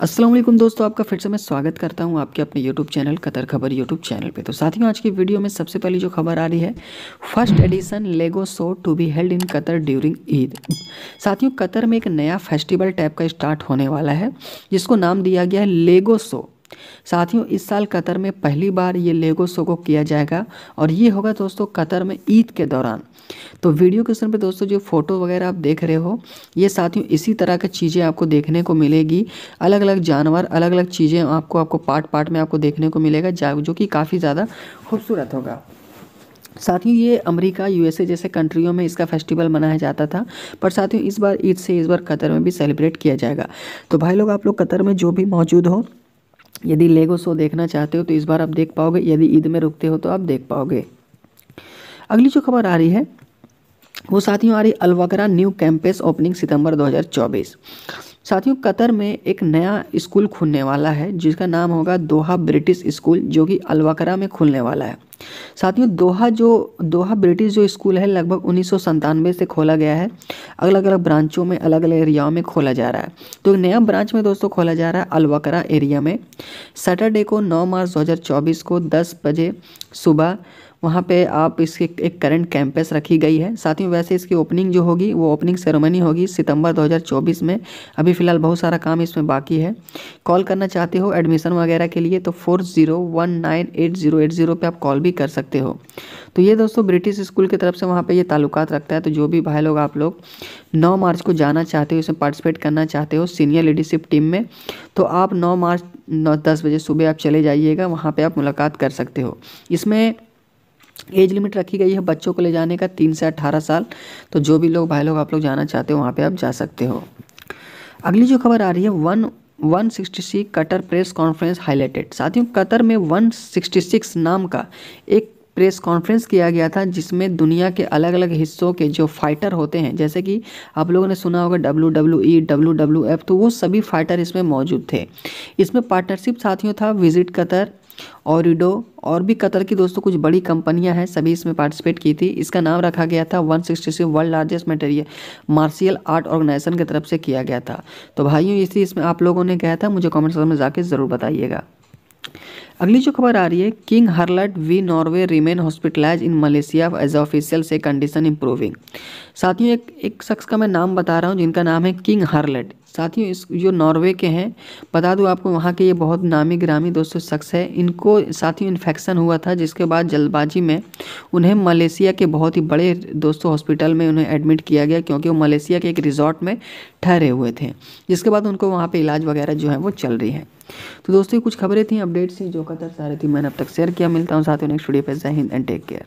वालेकुम दोस्तों, आपका फिर से मैं स्वागत करता हूँ आपके अपने यूट्यूब चैनल कतर खबर यूट्यूब चैनल पे। तो साथियों, आज की वीडियो में सबसे पहली जो खबर आ रही है first edition Lego show to be held in Qatar during Eid साथियों, कतर में एक नया फेस्टिवल टाइप का स्टार्ट होने वाला है, जिसको नाम दिया गया है लेगो शो साथियों, इस साल कतर में पहली बार ये लेगो को किया जाएगा और ये होगा दोस्तों कतर में ईद के दौरान। तो वीडियो के समय पे दोस्तों जो फ़ोटो वगैरह आप देख रहे हो, ये साथियों इसी तरह की चीज़ें आपको देखने को मिलेगी। अलग अलग जानवर अलग अलग चीज़ें आपको आपको पार्ट पार्ट में आपको देखने को मिलेगा जो कि काफ़ी ज़्यादा खूबसूरत होगा। साथियों, ये अमेरिका, यूएसए जैसे कंट्रियों में इसका फेस्टिवल मनाया जाता था, पर साथियों इस बार ईद से इस बार कतर में भी सेलिब्रेट किया जाएगा। तो भाई लोग, आप लोग कतर में जो भी मौजूद हो यदि लेगो शो देखना चाहते हो तो इस बार आप देख पाओगे, यदि ईद में रुकते हो तो आप देख पाओगे। अगली जो खबर आ रही है, वो साथियों आ रही Al Wakrah new campus opening सितंबर 2024 साथियों, कतर में एक नया स्कूल खुलने वाला है, जिसका नाम होगा दोहा ब्रिटिश स्कूल जो कि अलवकरा में खुलने वाला है। साथियों दोहा जो, दोहा ब्रिटिश जो स्कूल है, लगभग उन्नीस से खोला गया है। अलग अलग ब्रांचों में अलग अलग एरियाओं में खोला जा रहा है। तो नया ब्रांच में दोस्तों खोला जा रहा है अलवकरा एरिया में। सैटरडे को 9 मार्च 2024 को 10 बजे सुबह वहाँ पे आप इसके एक करंट कैंपस रखी गई है। साथ ही वैसे इसकी ओपनिंग जो होगी, वो ओपनिंग सेरेमनी होगी सितंबर 2024 में। अभी फ़िलहाल बहुत सारा काम इसमें बाकी है। कॉल करना चाहते हो एडमिशन वगैरह के लिए तो four zero one nine eight zero eight zero पर आप कॉल भी कर सकते हो। तो ये दोस्तों ब्रिटिश स्कूल की तरफ़ से वहाँ पर ये ताल्लुकात रखता है। तो जो भी भाई लोग आप लोग नौ मार्च को जाना चाहते हो इसमें पार्टिसिपेट करना चाहते हो सीनियर लीडरशिप टीम में तो आप नौ मार्च, नौ, दस बजे सुबह आप चले जाइएगा, वहाँ पर आप मुलाकात कर सकते हो। इसमें एज लिमिट रखी गई है बच्चों को ले जाने का तीन से अट्ठारह साल। तो जो भी लोग, भाई लोग आप लोग जाना चाहते हो, वहाँ पर आप जा सकते हो। अगली जो खबर आ रही है, one one Qatar six Qatar press conference highlighted. साथियों, कतर में वन सिक्सटी सिक्स नाम का एक प्रेस कॉन्फ्रेंस किया गया था, जिसमें दुनिया के अलग अलग हिस्सों के जो फाइटर होते हैं, जैसे कि आप लोगों ने सुना होगा W W E, W W F तो वो सभी फाइटर इसमें मौजूद थे। इसमें पार्टनरशिप साथियों था, विज़िट कतर ओरिडो और भी कतर की दोस्तों कुछ बड़ी कंपनियाँ हैं, सभी इसमें पार्टिसिपेट की थी। इसका नाम रखा गया था one sixty world largest material martial art organisation की तरफ़ से किया गया था। तो भाइयों, इसी इसमें आप लोगों ने कहा था, मुझे कमेंट सेक्शन में जाके ज़रूर बताइएगा। अगली जो खबर आ रही है king Harald V Norway remain hospitalise in Malaysia as official say condition improving साथियों, एक एक शख्स का मैं नाम बता रहा हूँ, जिनका नाम है किंग हर्लट साथियों, इस जो नॉर्वे के हैं, बता दूँ आपको, वहाँ के ये बहुत नामी ग्रामी दोस्तों शख्स है। इनको साथियों इन्फेक्शन हुआ था, जिसके बाद जल्दबाजी में उन्हें मलेशिया के बहुत ही बड़े दोस्तों हॉस्पिटल में उन्हें एडमिट किया गया, क्योंकि वो मलेशिया के एक रिजॉर्ट में ठहरे हुए थे। जिसके बाद उनको वहाँ पर इलाज वगैरह जो है, वो चल रही है। तो दोस्तों कुछ खबरें थी अपडेट्स थी, जो कतर सारी थी, मैंने अब तक शेयर किया। मिलता हूँ साथियों नेक्स्ट वीडियो पर जय हिंद एंड टेक केयर